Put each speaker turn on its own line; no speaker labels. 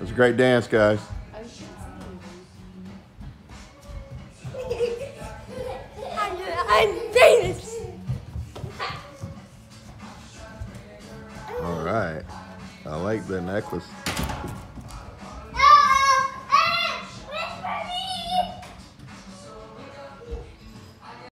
It's a great dance, guys.
I'm famous.
All right. I like the necklace.